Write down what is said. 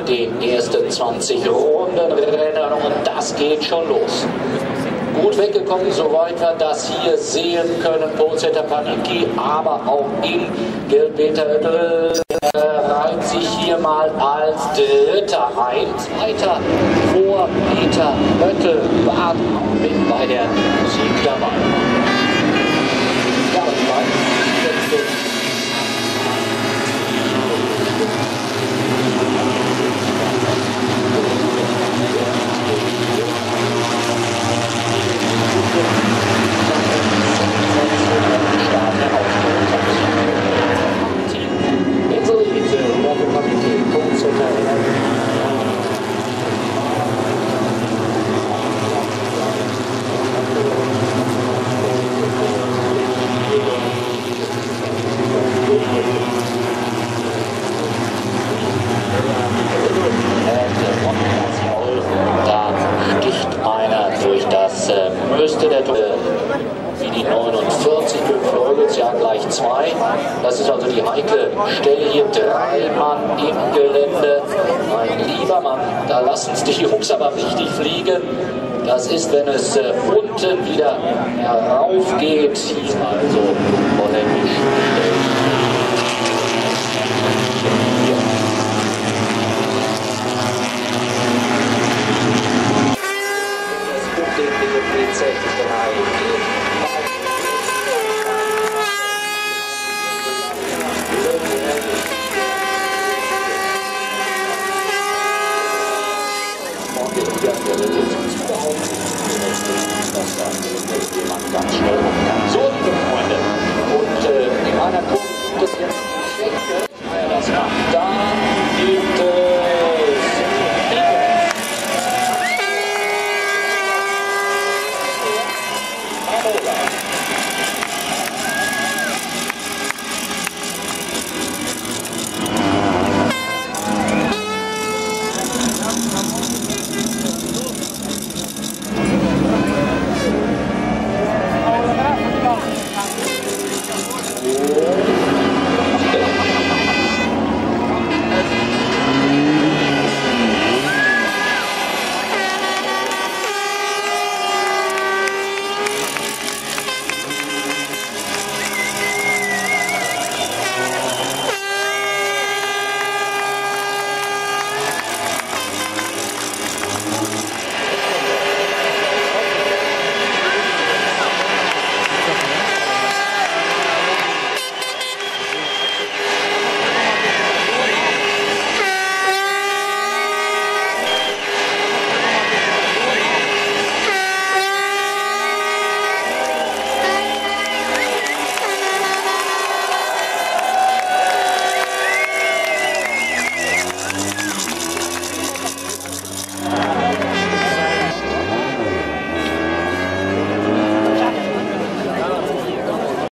Den ersten 20 Rundenrennen und das geht schon los. Gut weggekommen, soweit wir das hier sehen können. Polzetter Paniki, aber auch in Gilpeter reiht sich hier mal als Dritter ein. Zweiter vor Peter Höttel war mit bei der Musik dabei. Der wie die 49 für Leugelsjahr gleich zwei. Das ist also die heikle Stelle hier. Drei Mann im Gelände. Mein lieber Mann, da lassen es die Jungs aber richtig fliegen. Das ist, wenn es äh, unten wieder heraufgeht. Also holländisch.